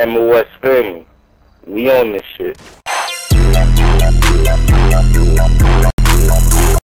and MOS family. We on this shit.